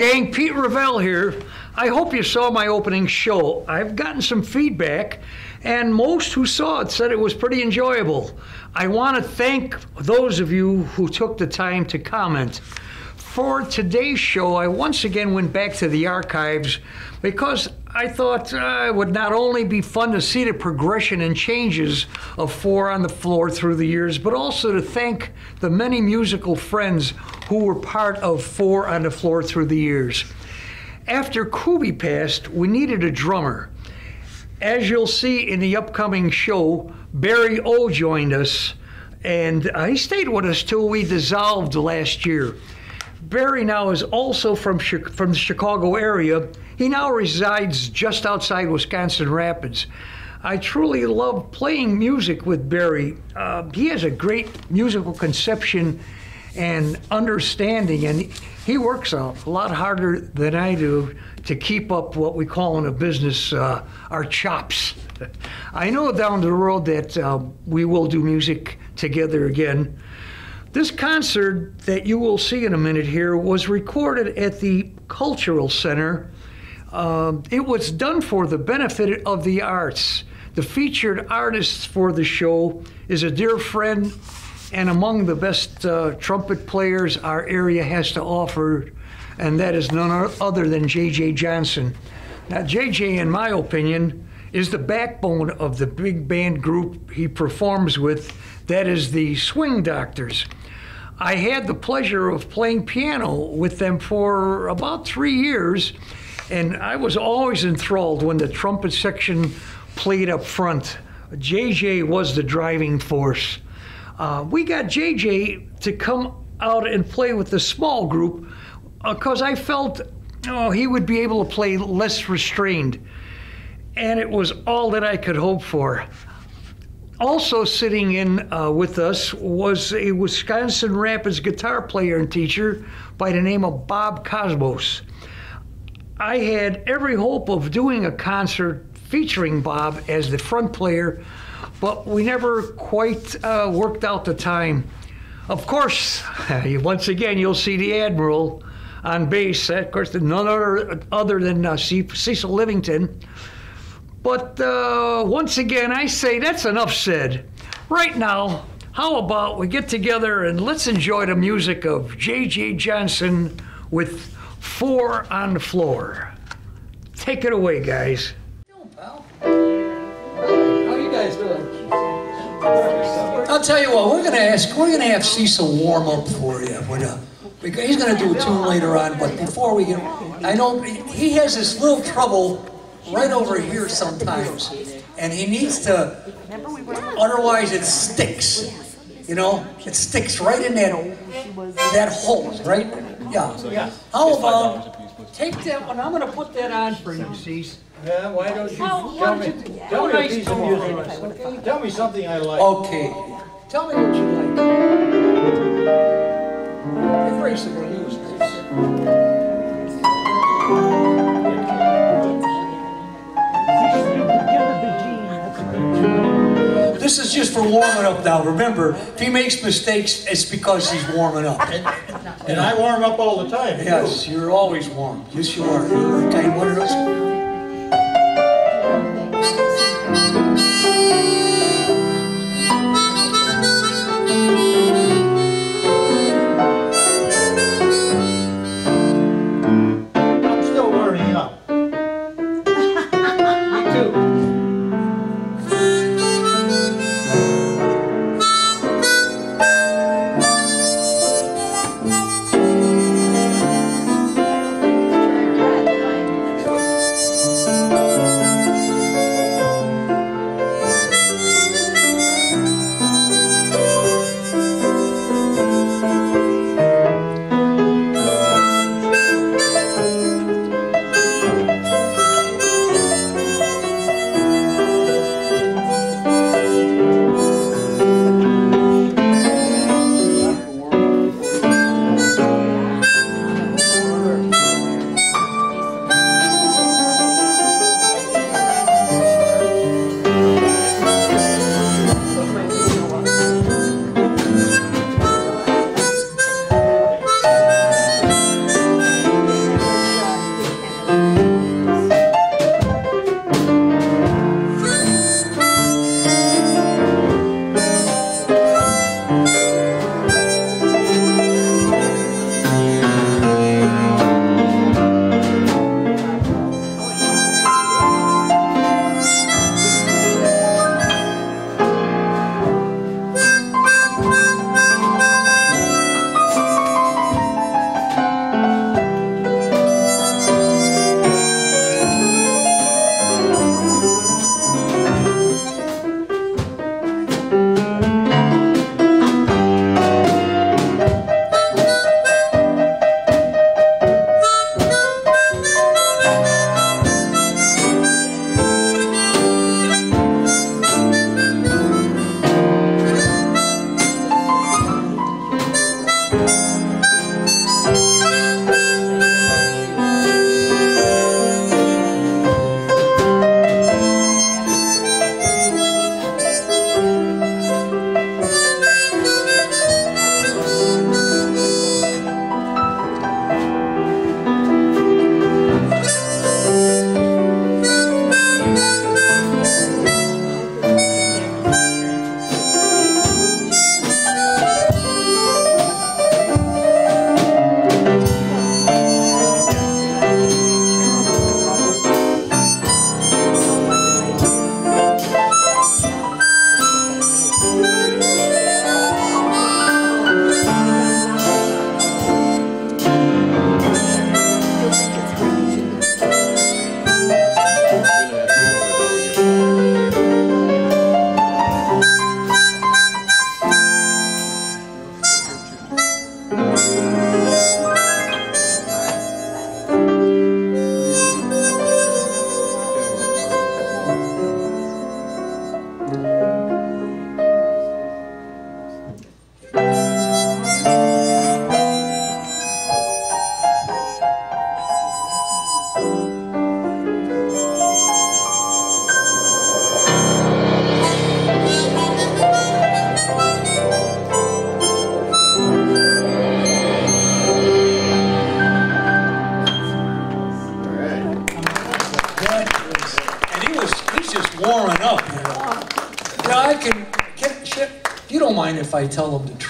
Gang. Pete Revelle here. I hope you saw my opening show. I've gotten some feedback, and most who saw it said it was pretty enjoyable. I want to thank those of you who took the time to comment. For today's show, I once again went back to the archives because I thought uh, it would not only be fun to see the progression and changes of Four on the Floor through the years, but also to thank the many musical friends who were part of Four on the Floor through the years. After Kubi passed, we needed a drummer. As you'll see in the upcoming show, Barry O joined us, and uh, he stayed with us till we dissolved last year. Barry now is also from from the Chicago area. He now resides just outside Wisconsin Rapids. I truly love playing music with Barry. Uh, he has a great musical conception and understanding, and he works a lot harder than I do to keep up what we call in a business uh, our chops. I know down the road that uh, we will do music together again. This concert that you will see in a minute here was recorded at the Cultural Center. Um, it was done for the benefit of the arts. The featured artist for the show is a dear friend and among the best uh, trumpet players our area has to offer, and that is none other than J.J. Johnson. Now, J.J., in my opinion, is the backbone of the big band group he performs with, that is the Swing Doctors. I had the pleasure of playing piano with them for about three years, and I was always enthralled when the trumpet section played up front. JJ was the driving force. Uh, we got JJ to come out and play with the small group because I felt oh, he would be able to play less restrained. And it was all that I could hope for. Also sitting in uh, with us was a Wisconsin Rapids guitar player and teacher by the name of Bob Cosmos. I had every hope of doing a concert featuring Bob as the front player, but we never quite uh, worked out the time. Of course, once again, you'll see the Admiral on base. Of course, none other, other than uh, Cecil Livington. But uh, once again, I say that's enough said. Right now, how about we get together and let's enjoy the music of J.J. Johnson with Four on the Floor. Take it away, guys. I'll tell you what, we're gonna ask, we're gonna have Cecil warm up for you. With a, because he's gonna do a tune later on, but before we get, I know he has this little trouble right over here sometimes, and he needs to. Otherwise, it sticks. You know, it sticks right in that that hole, right? Yeah. How about take that one? I'm gonna put that on for you, Cease. Yeah, why don't you Well, tell me, you- tell me a piece of music. Okay. Tell me something I like. Okay. Tell me what you like. Will use this. This is just for warming up now. Remember, if he makes mistakes, it's because he's warming up. And I warm up all the time. Yes, you're always warm. Yes, you are. You're one of those.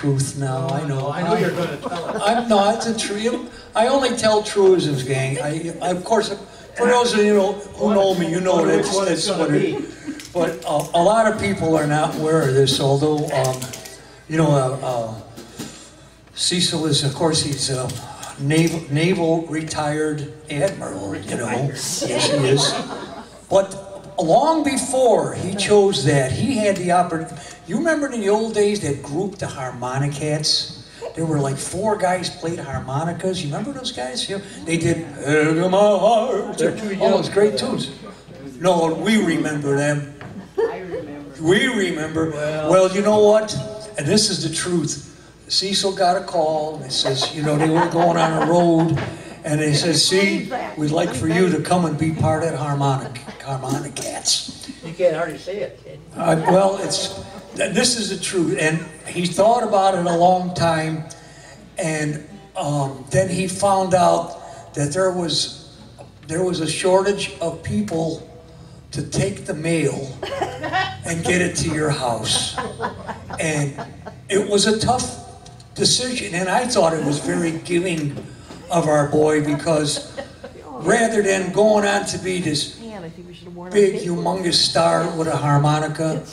Truth now, I know. I know you're gonna tell us. I'm not, it's a true, I only tell truisms, gang. I, I, of course, for those of you know, who know me, you know that's, which one it's that's gonna what it. But uh, a lot of people are not aware of this, although, um, you know, uh, uh, Cecil is, of course, he's a naval, naval retired admiral, you know. Yes, he is. But long before he chose that, he had the opportunity. You remember in the old days that group, the Harmonicats? There were like four guys played harmonicas. You remember those guys? Yeah. They did "Head of My Heart." They're All young those great tunes. No, we remember them. I remember. We remember. Well- Well, you know what? And this is the truth. Cecil got a call and it says, you know, they were going on a road and they said, see, we'd like for you to come and be part of harmonic, Harmonic harmonicats. You can't hardly say it, kid. Uh, well, it's, th- this is the truth. And he thought about it a long time. And um, then he found out that there was, there was a shortage of people to take the mail and get it to your house. And it was a tough decision. And I thought it was very giving of our boy because rather than going on to be this Man, I think we should have worn big, humongous star with a harmonica,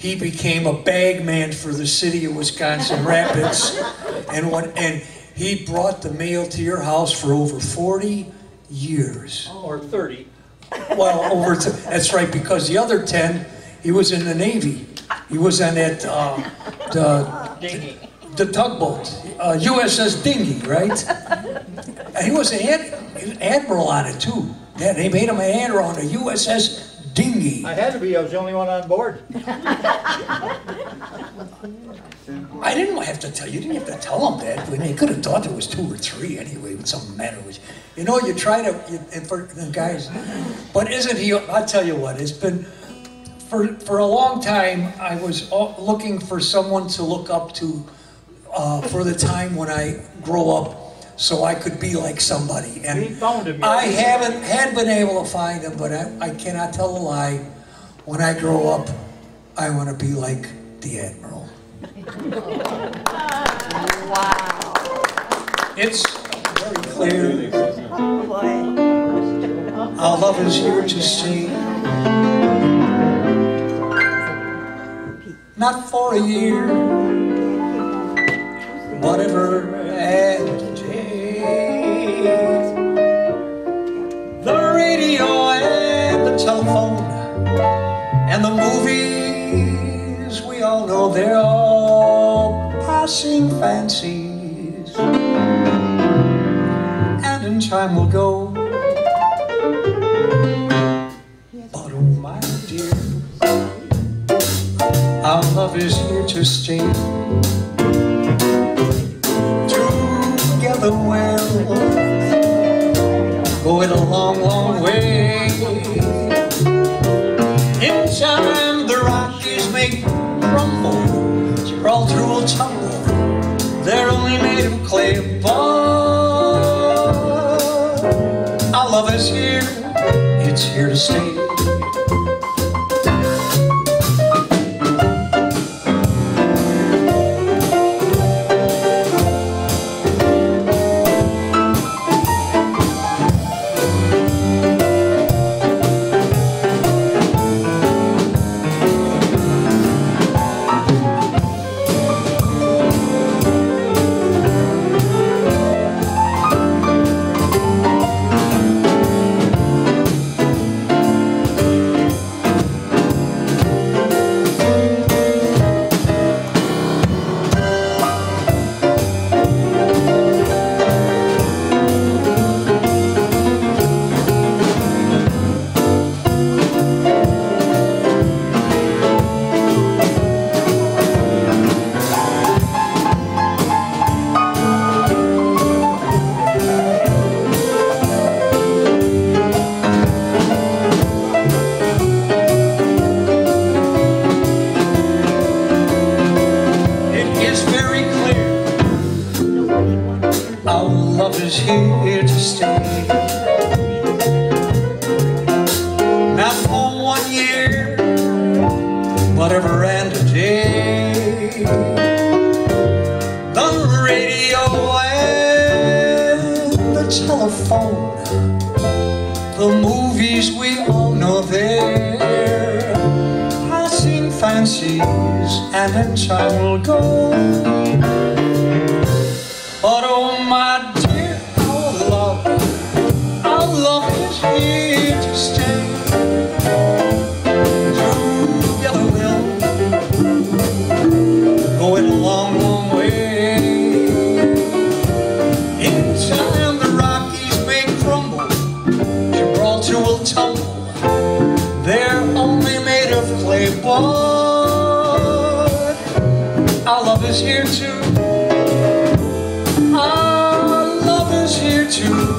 he became a bagman for the city of Wisconsin Rapids, and what and he brought the mail to your house for over 40 years. Or thirty. Well, over to, that's right, because the other 10, he was in the Navy. He was on that uh, the Dingy. the tugboat, uh, USS Dinghy, right? And he was an ad, he was an admiral on it too. Yeah, they made him an admiral on the USS Dinghy. I had to be, I was the only one on board. I didn't have to tell you. Didn't have to tell them that. When they could have thought there was two or three anyway. With some matter was, you know, you try to you, and for the guys. But isn't he? I'll tell you what. It's been for for a long time. I was uh, looking for someone to look up to uh, for the time when I grow up, so I could be like somebody. And We found him. I haven't had been able to find him, but I, I cannot tell a lie. When I grow up, I want to be like the admiral. Wow. It's very clear. Oh, boy. Our love is here to stay. Not for a year, but ever and telephone and the movies, we all know they're all passing fancies. And in time we'll go. But oh my dear, our love is here to stay. Together we'll go it a long, long way. Tumble. They're only made of clay, but our love is here, it's here to stay. Of clay, but our love is here too. Our love is here too.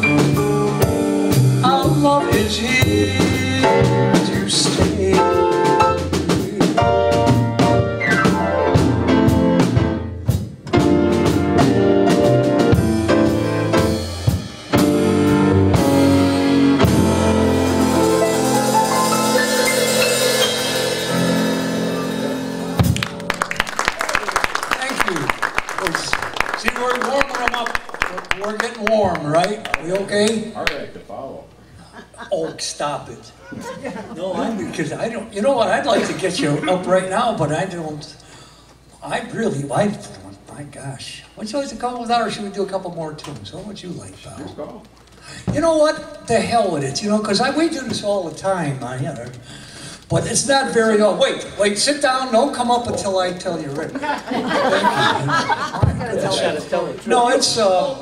Stop it. No, I'm, because I don't, you know what, I'd like to get you up right now, but I don't, I really, I, my gosh. Would you like to go with that, or should we do a couple more tunes? What would you like, pal? Just go. You know what? The hell with it. You know, because I we do this all the time. I, you know, but it's not very. Oh, wait, wait. Sit down. Don't come up until I tell you. Rick. Thank you. No, it's. Uh,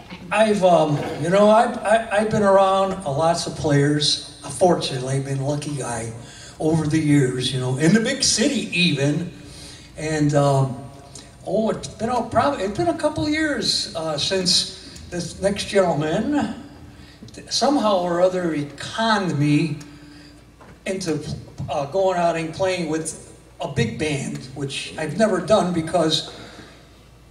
I've, um, you know, I've, I, I've been around a lots of players. Fortunately, I've been a lucky guy over the years. You know, in the big city even, and um, oh, it's been a, probably it's been a couple years uh, since this next gentleman somehow or other he conned me into uh, going out and playing with a big band, which I've never done because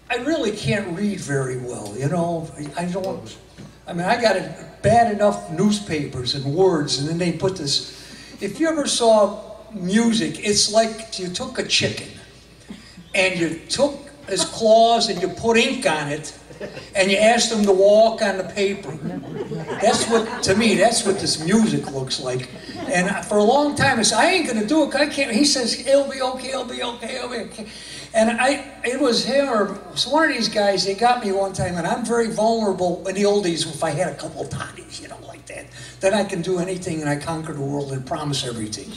I really can't read very well. You know, I I don't. I mean, I got it bad enough newspapers and words, and then they put this. If you ever saw music, it's like you took a chicken and you took his claws and you put ink on it and you asked him to walk on the paper. That's what, to me, that's what this music looks like. And for a long time, I said, I ain't gonna do it, I can't. He says, it'll be okay, it'll be okay, it'll be okay. And I, it was him or one of these guys, they got me one time, and I'm very vulnerable in the old days if I had a couple of toddies, you know, like that. Then I can do anything and I conquer the world and promise everything.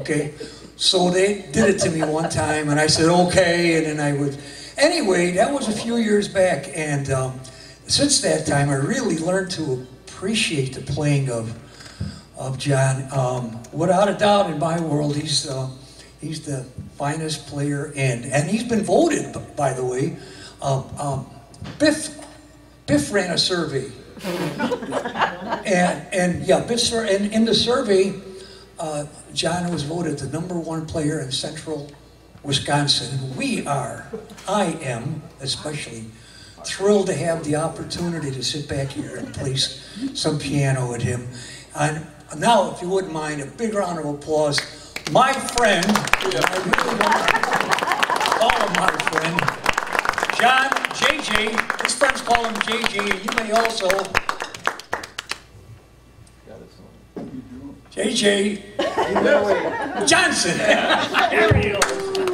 Okay? So they did it to me one time, and I said, okay, and then I would. Anyway, that was a few years back, and um, since that time, I really learned to appreciate the playing of of John. Um, without a doubt, in my world, he's uh, he's the finest player, and and he's been voted, by the way. Um, um, Biff Biff ran a survey, and and yeah, Biff and in the survey, uh, John was voted the number one player in Central Wisconsin. We are, I am especially thrilled to have the opportunity to sit back here and play some piano with him. And now, if you wouldn't mind, a big round of applause. My friend, I really call him my friend, John JJ. His friends call him JJ. You may also. JJ Johnson. there we go.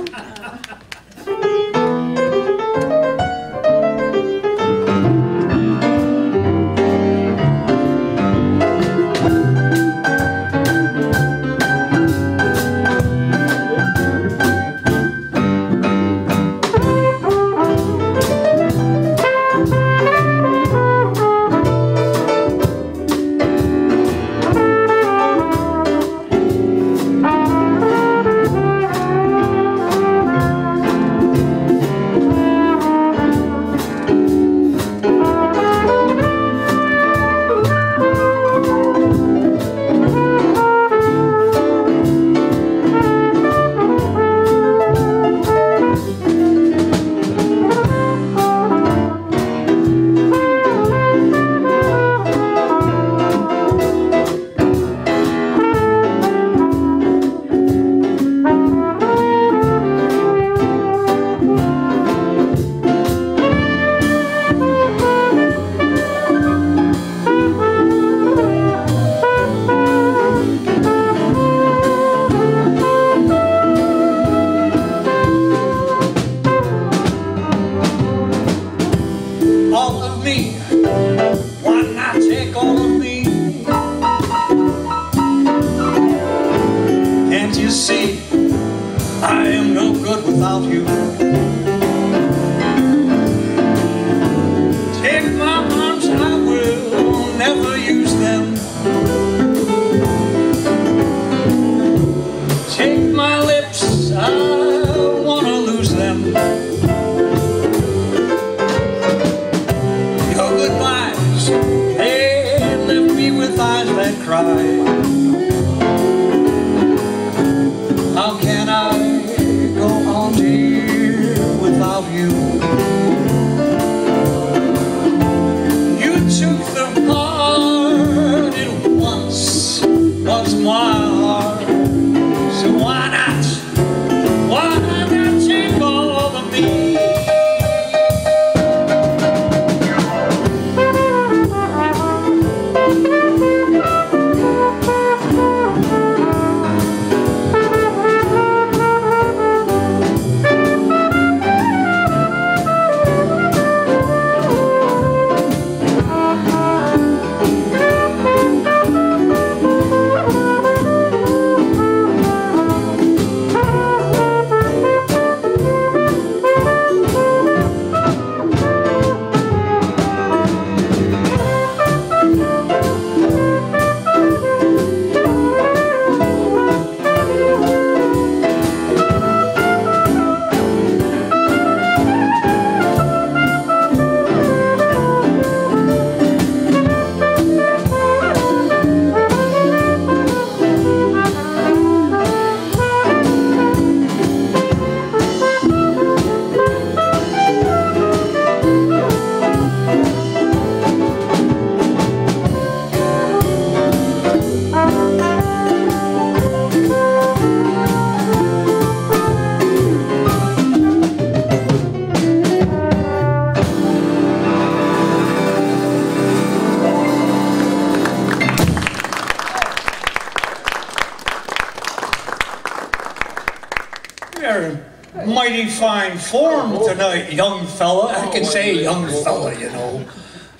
form tonight, young fella. I can say young fella, you know.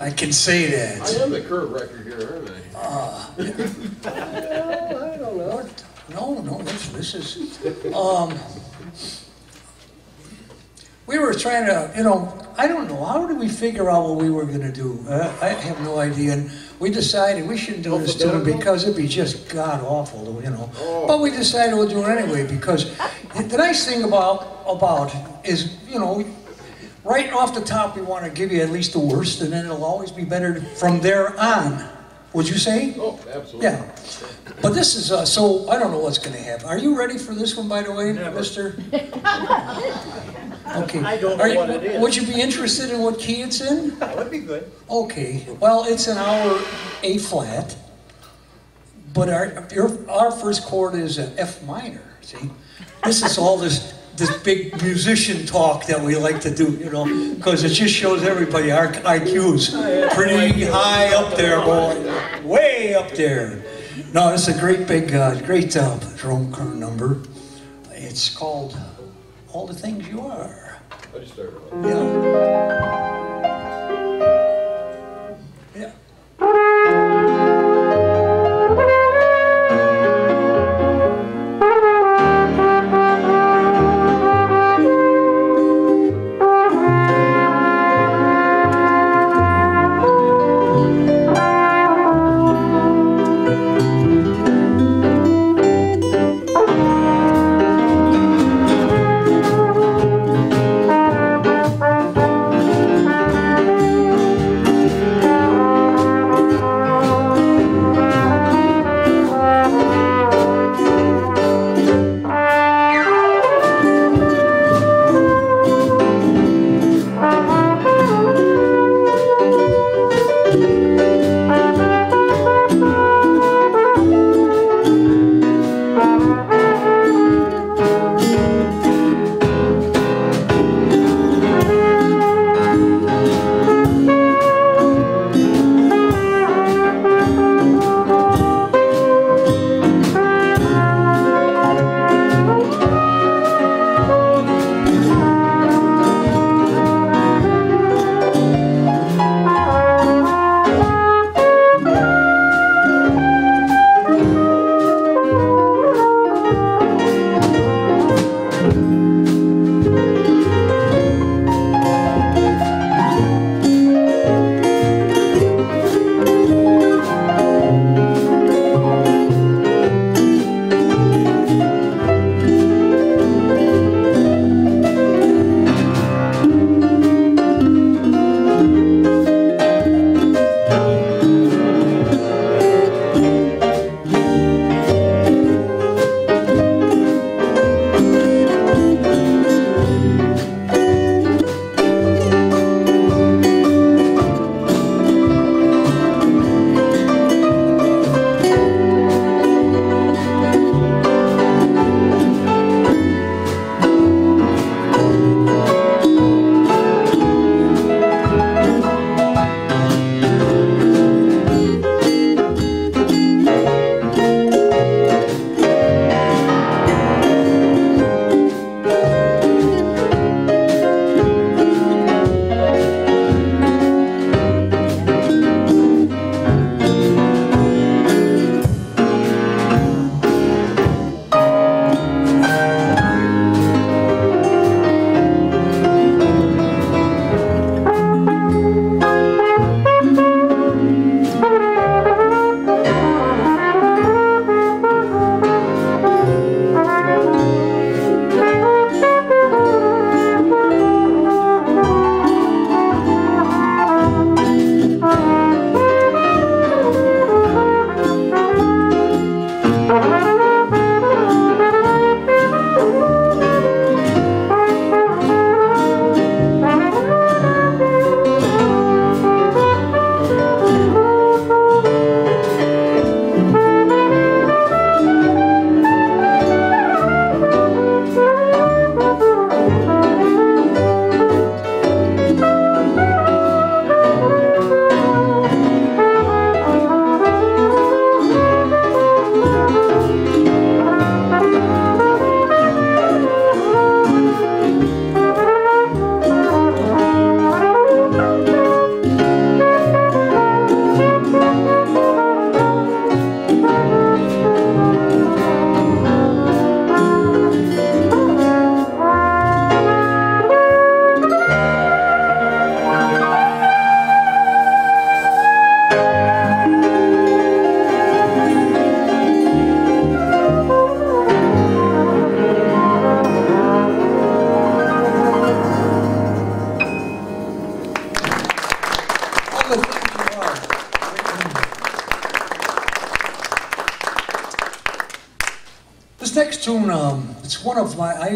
I can say that. I am the current record here, aren't I? I don't know. No, no, this, this is, um, we were trying to, you know, I don't know, how did we figure out what we were gonna do? Uh, I have no idea, and we decided we shouldn't do this to them because it'd be just god awful, you know. But we decided we'll do it anyway, because the nice thing about, about is, you know, right off the top, we wanna give you at least the worst, and then it'll always be better from there on. Would you say? Oh, absolutely. Yeah, but this is, uh, so, I don't know what's gonna happen. Are you ready for this one, by the way, mister? Okay. I don't know you- what it is. Would you be interested in what key it's in? That would be good. Okay, well, it's in our A flat, but our, your, our first chord is an F minor, see? This is all this, this big musician talk that we like to do, you know, because it just shows everybody our IQ's pretty high up there, boy, way up there. No, it's a great big, uh, great uh, drum number. It's called All the Things You Are. I just started. Yeah.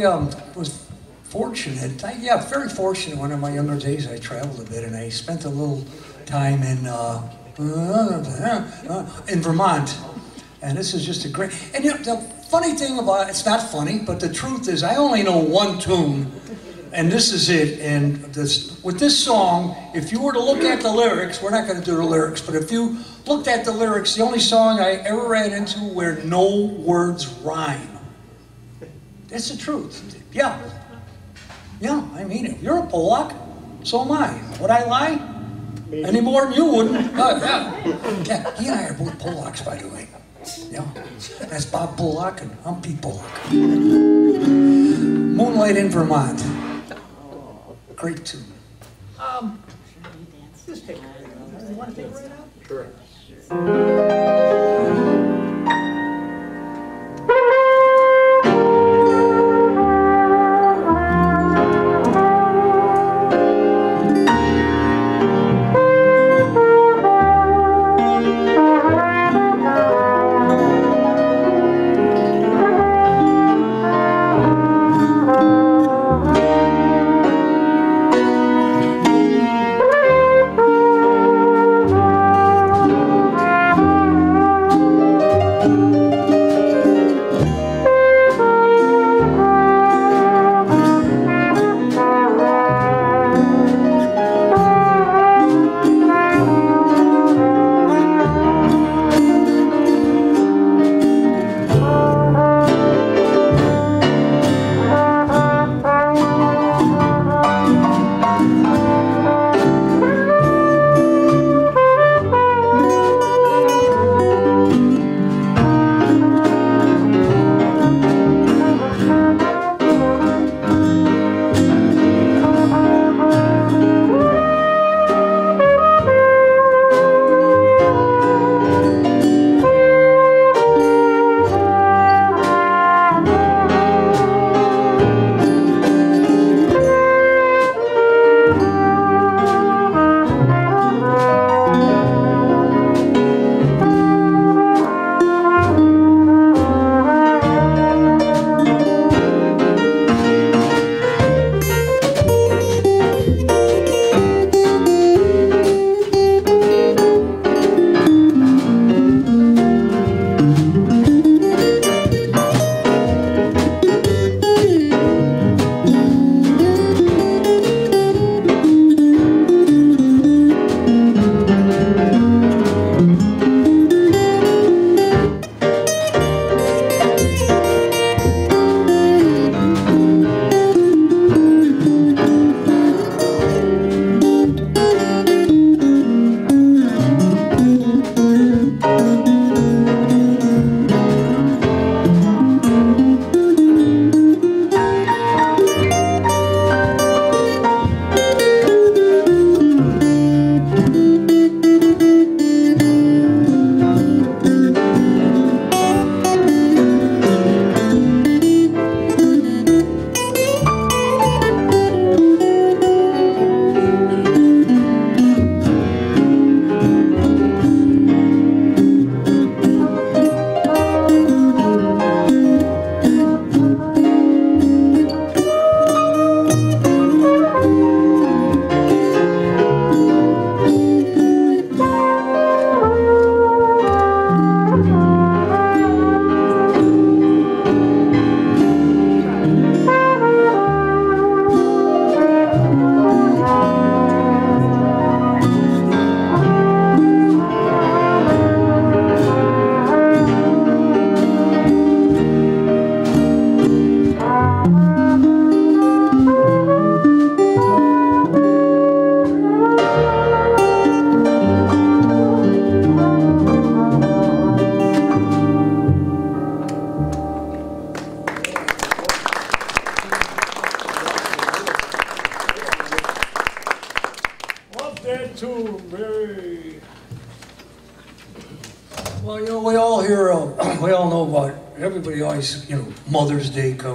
Um, was fortunate, I, yeah, very fortunate. One of my younger days, I traveled a bit and I spent a little time in, uh, in Vermont. And this is just a great, and you know, the funny thing about it's not funny, but the truth is, I only know one tune, and this is it. And this, with this song, if you were to look at the lyrics, we're not going to do the lyrics, but if you looked at the lyrics, the only song I ever ran into where no words rhyme. That's the truth. Yeah. Yeah, I mean it. You're a Pollock, so am I. Would I lie? Any more than you wouldn't. Uh, yeah. yeah. He and I are both Pollocks, by the way. Yeah. That's Bob Pollock and I'm Pete Pollock. Moonlight in Vermont. Great tune. Um, Just take, you want to take it right out? Sure.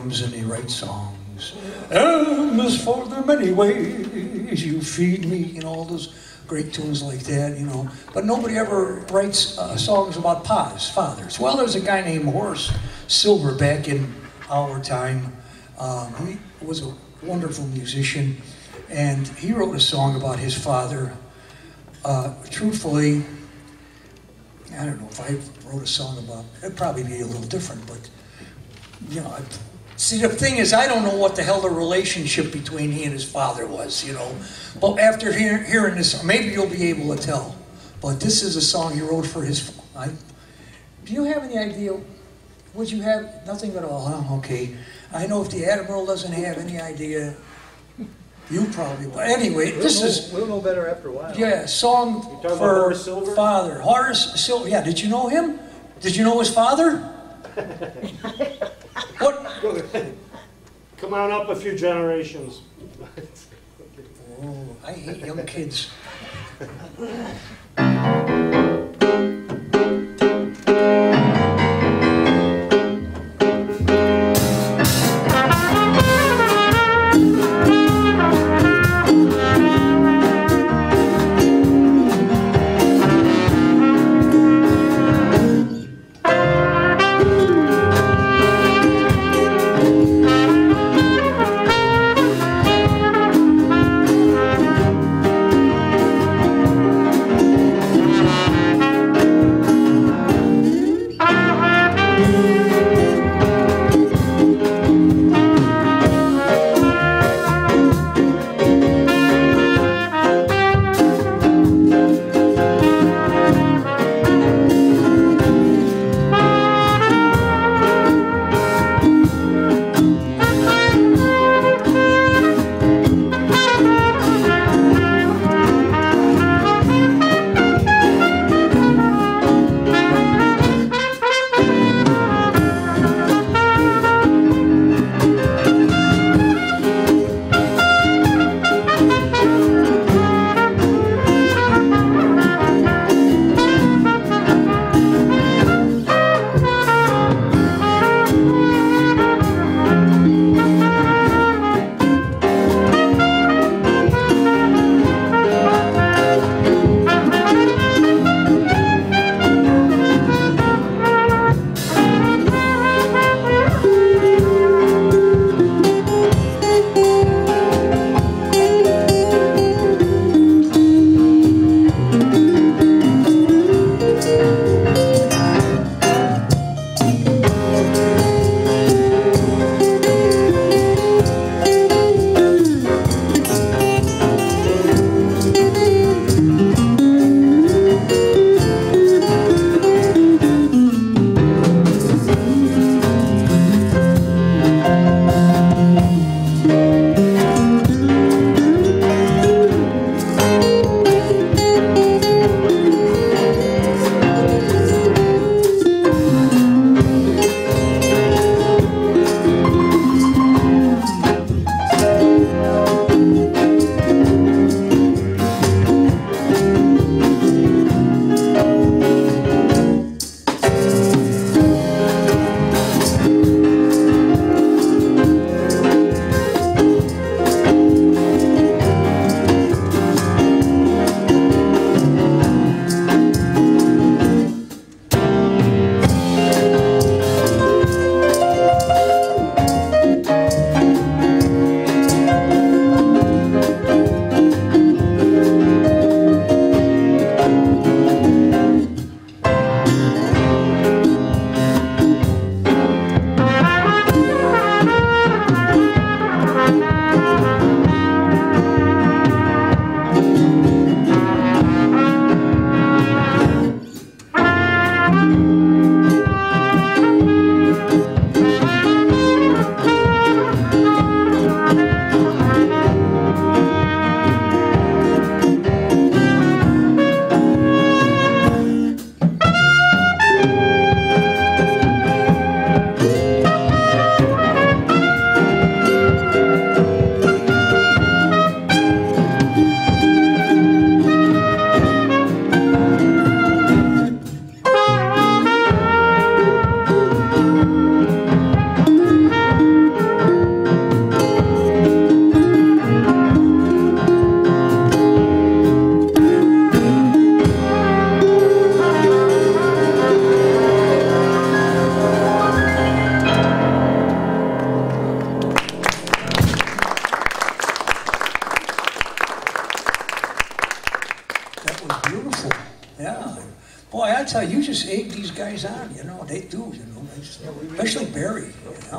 And he writes songs. And as for the many ways you feed me, you know, all those great tunes like that, you know. But nobody ever writes uh, songs about pa's, fathers. Well, there's a guy named Horace Silver back in our time. Um, he was a wonderful musician, and he wrote a song about his father. Uh, truthfully, I don't know if I wrote a song about it'd probably be a little different, but you know, see the thing is, I don't know what the hell the relationship between he and his father was, you know. But after hear, hearing this, maybe you'll be able to tell. But this is a song he wrote for his. I, do you have any idea? Would you have nothing at all? Huh? Okay. I know if the admiral doesn't have any idea, you probably. But anyway, this is. We'll know better after a while. Yeah, song talking about for Horace Silver? father. Horace Silver. Yeah, did you know him? Did you know his father? what? Come on up a few generations. Oh, I hate young kids.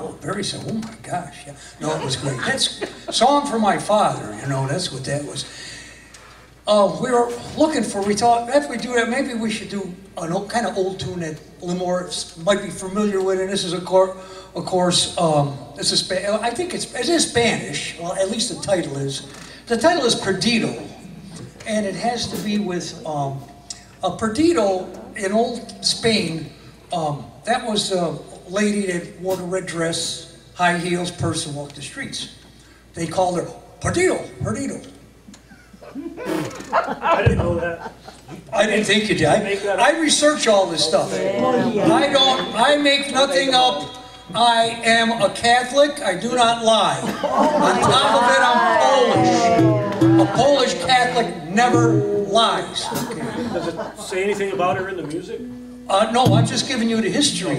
know, Barry oh my gosh, yeah. No, it was great. That's song for my father, you know, that's what that was. Uh, we were looking for, we thought, after we do that, maybe we should do an old, kind of old tune that Limor might be familiar with, and this is, of course, of course, um, this is, I think it's, it is Spanish, well, at least the title is. The title is Perdido, and it has to be with, um, a Perdido in old Spain, um, that was a lady that wore the red dress, high heels, purse, and walked the streets. They called her Perdido, Perdido. I didn't know that. I didn't think you did. I, Make that up. I research all this stuff. Oh, oh, I don't, I make nothing up. I am a Catholic. I do not lie. On top of it, I'm Polish. A Polish Catholic never lies. Does it say anything about her in the music? Uh, no, I'm just giving you the history.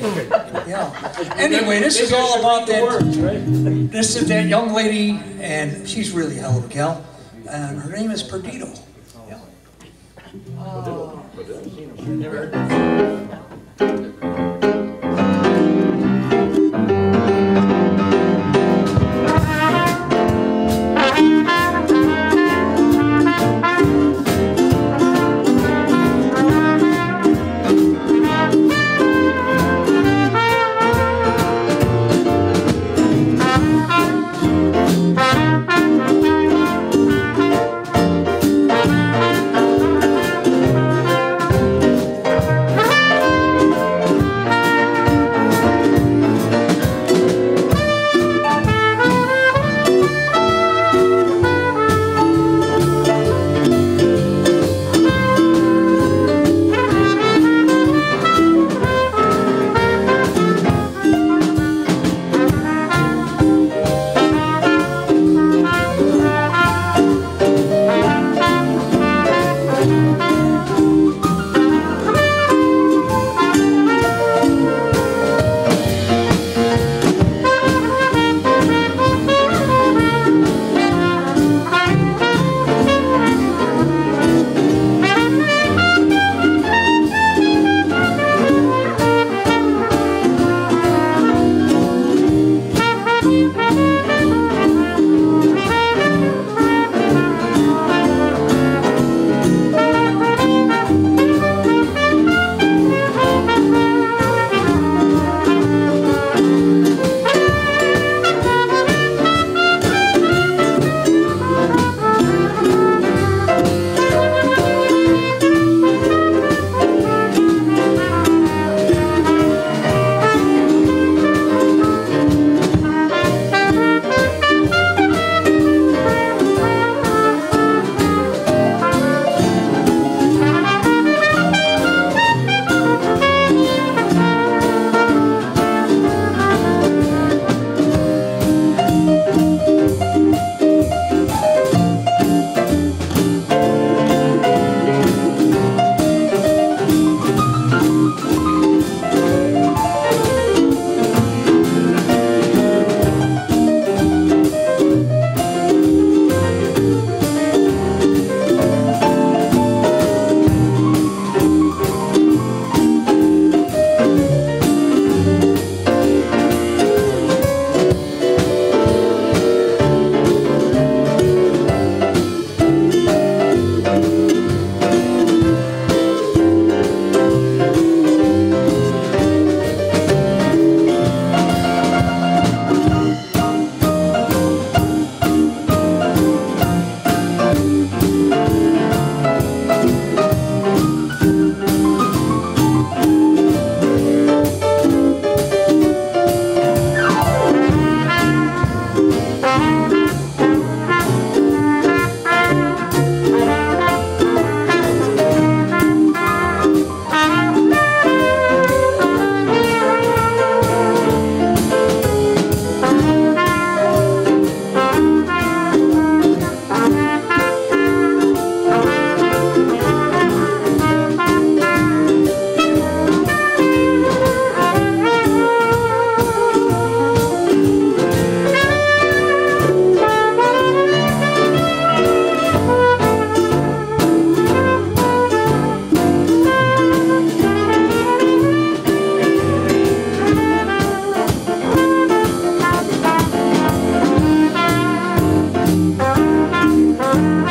Yeah. Anyway, this is all about that. This is that young lady, and she's really a hell of a gal. And her name is Perdido. Thank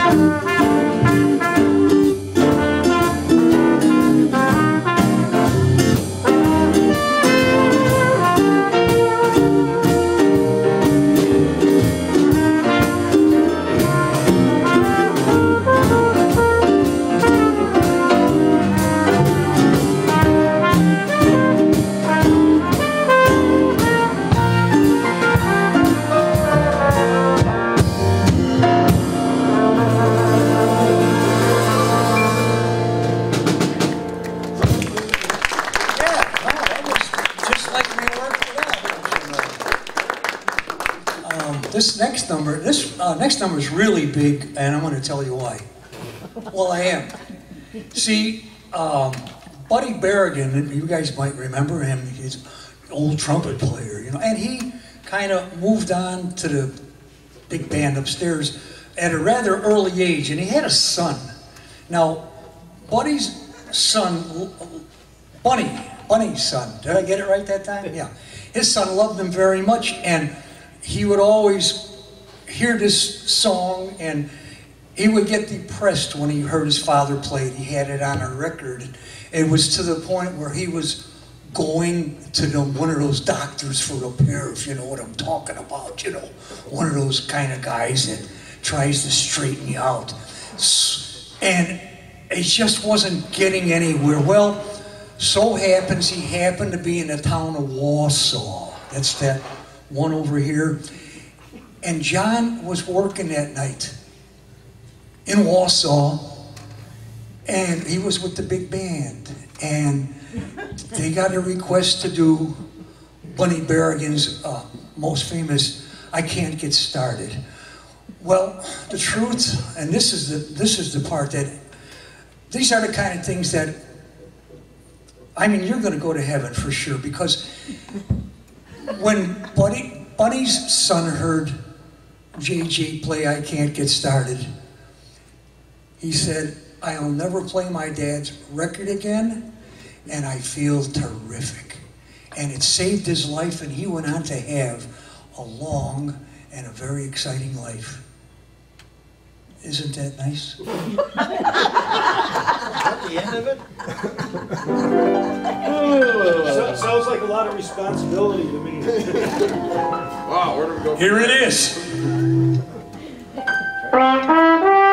Bye. Really big, and I'm going to tell you why. Well, I am. See, um, Buddy Berigan, you guys might remember him. He's an old trumpet player, you know, and he kind of moved on to the big band upstairs at a rather early age, and he had a son. Now, Buddy's son, Bunny, Bunny's son, did I get it right that time? Yeah. His son loved him very much, and he would always hear this song, and he would get depressed when he heard his father play it. He had it on a record. It was to the point where he was going to the, one of those doctors for repair, if you know what I'm talking about, you know, one of those kind of guys that tries to straighten you out. And it just wasn't getting anywhere. Well, so happens he happened to be in the town of Wausau. That's that one over here. And John was working that night in Wausau, and he was with the big band. And they got a request to do Bunny Berigan's uh, most famous "I Can't Get Started." Well, the truth, and this is the this is the part that these are the kind of things that I mean you're going to go to heaven for sure because when Buddy Bunny's son heard JJ play "I Can't Get Started," he said, "I'll never play my dad's record again." and I feel terrific. And it saved his life, and he went on to have a long and a very exciting life. Isn't that nice? At the end of it? So- Sounds like a lot of responsibility to me. Wow, where do we go? Here it there? is.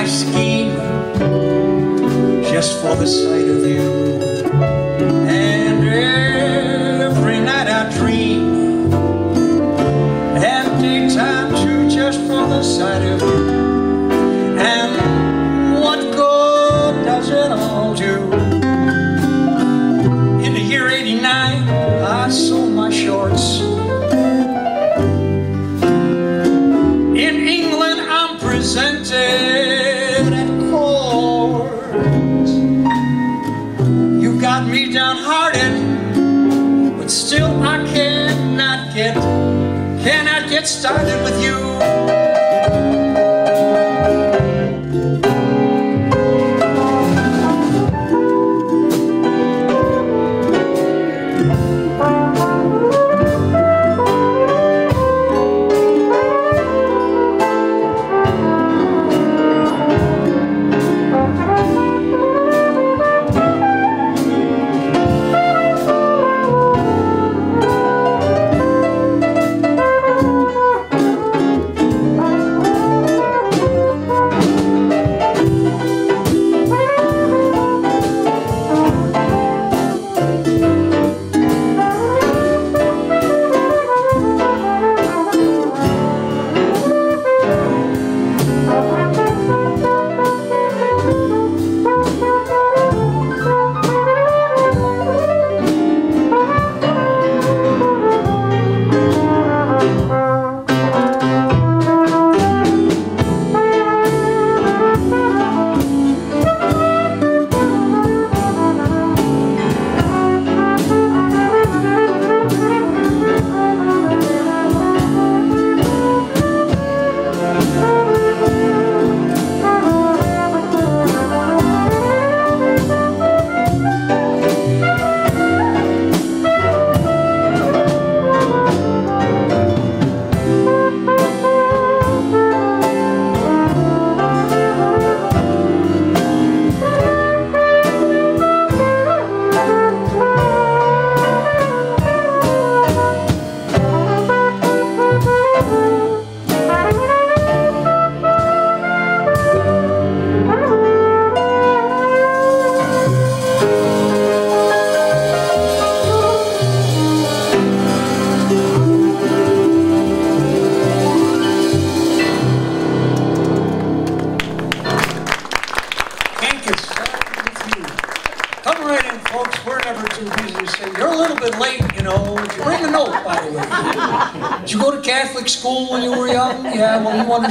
I scheme just for the sight of you.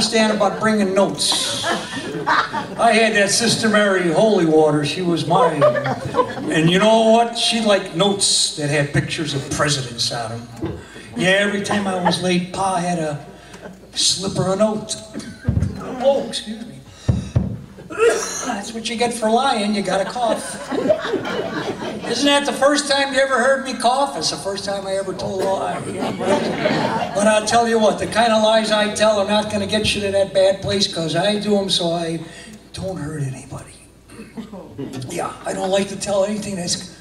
Understand about bringing notes. I had that Sister Mary Holy Water. She was mine. And you know what? She liked notes that had pictures of presidents on them. Yeah, every time I was late, Pa had a slip her a note. Oh, excuse me. That's what you get for lying. You got to cough. Isn't that the first time you ever heard me cough? It's the first time I ever told a lie. But I'll tell you what, the kind of lies I tell are not going to get you to that bad place because I do them so I don't hurt anybody. Yeah, I don't like to tell anything that's.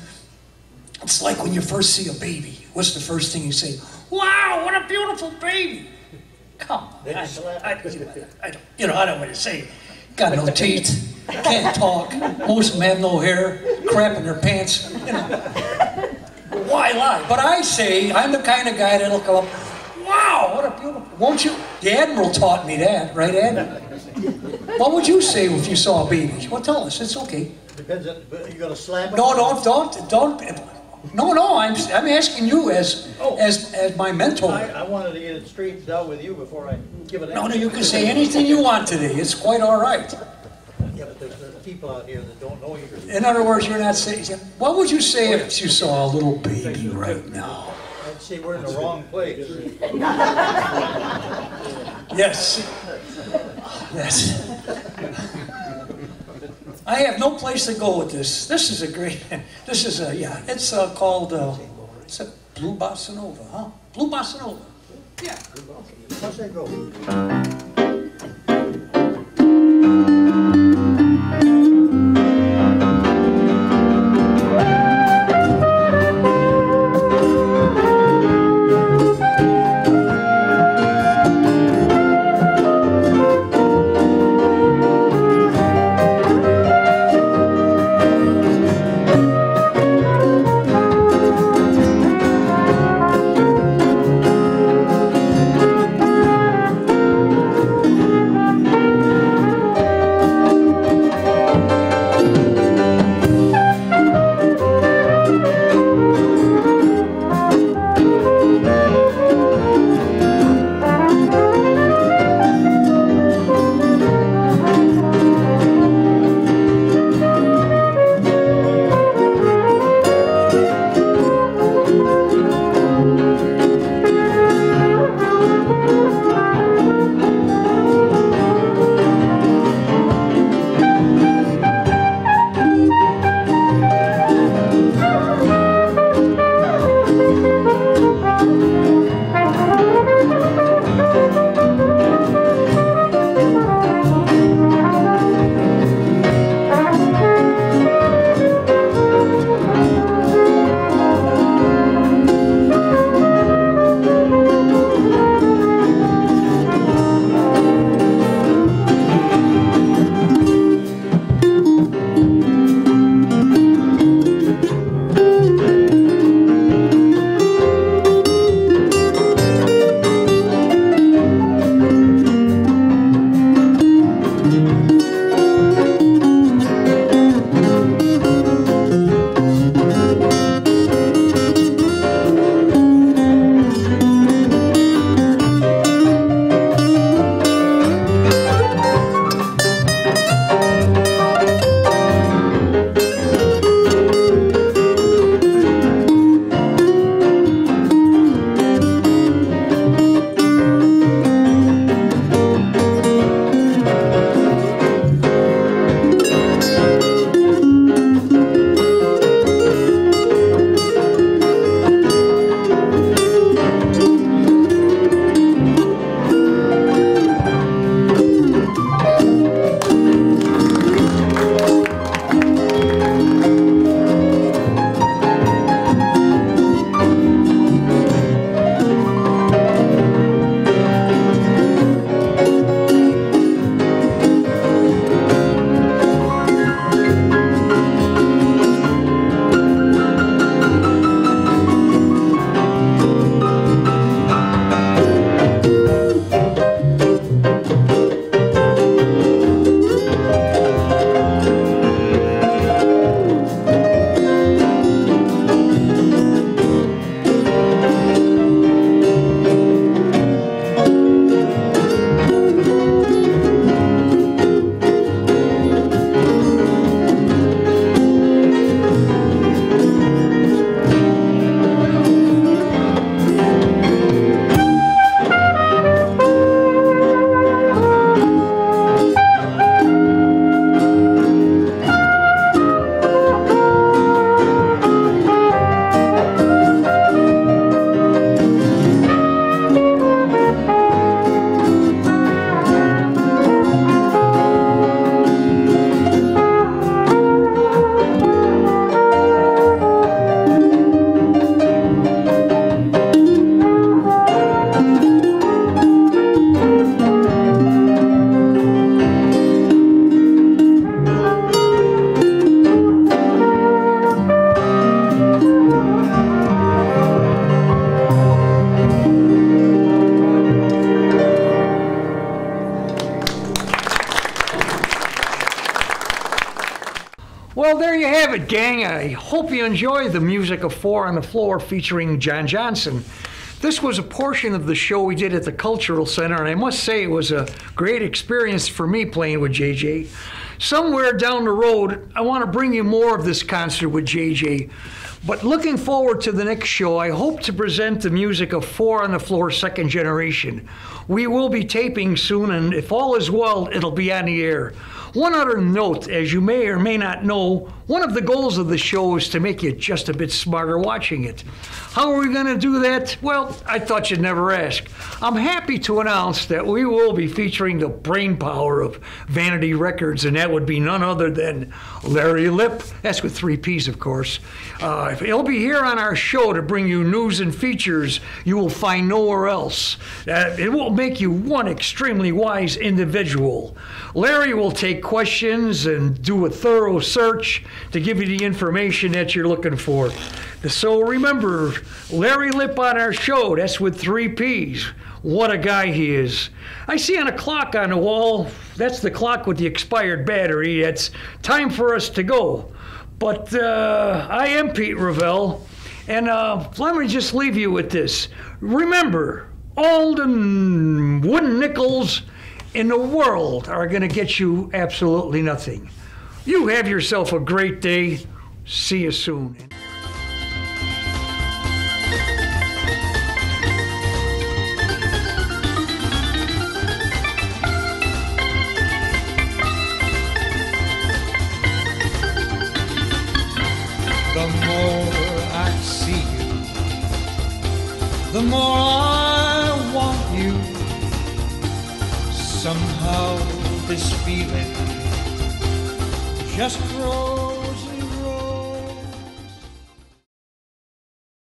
It's like when you first see a baby. What's the first thing you say? Wow, what a beautiful baby! Come on. I, I, I don't, you know, I don't want to say. Got no teeth, can't talk. Most of them have no hair, crap in their pants. You know. Why lie? But I say I'm the kind of guy that'll come up. Wow, what a beautiful. Won't you? The admiral taught me that, right, Ed? What would you say if you saw a baby? Well, tell us. It's okay. Depends on, you gonna slap it? No, don't, don't, don't. No, no. I'm, I'm asking you as, oh. as, as my mentor. I, I wanted to get it straightened out with you before I give it. No, no. You can say anything you want today. It's quite all right. Yeah, but there's, there's people out here that don't know you. In other words, you're not saying. What would you say if you saw a little baby right now? I'd say we're in the wrong place. Yes. Yes. I have no place to go with this. This is a great. This is a yeah. It's uh, called. Uh, it's a blue bossa nova, huh? Blue bossa nova. Yeah. How's that go? Well, gang. I hope you enjoy the music of Four on the Floor featuring John Johnson. This was a portion of the show we did at the Cultural Center, and I must say it was a great experience for me playing with JJ. Somewhere down the road, I want to bring you more of this concert with JJ. But looking forward to the next show, I hope to present the music of Four on the Floor Second Generation. We will be taping soon, and if all is well, it'll be on the air. One other note, as you may or may not know, one of the goals of the show is to make you just a bit smarter watching it. How are we going to do that? Well, I thought you'd never ask. I'm happy to announce that we will be featuring the brain power of Vanity Records, and that would be none other than Larry Lip. That's with three P's, of course. Uh, he'll be here on our show to bring you news and features you will find nowhere else. Uh, it will make you one extremely wise individual. Larry will take questions and do a thorough search to give you the information that you're looking for. So remember, Larry Lip on our show, that's with three P's. What a guy he is. I see on a clock on the wall, that's the clock with the expired battery. It's time for us to go. But uh, I am Pete Revelle, and uh, let me just leave you with this. Remember, all the wooden nickels in the world are going to get you absolutely nothing. You have yourself a great day. See you soon. More I want you. Somehow this feeling just grows.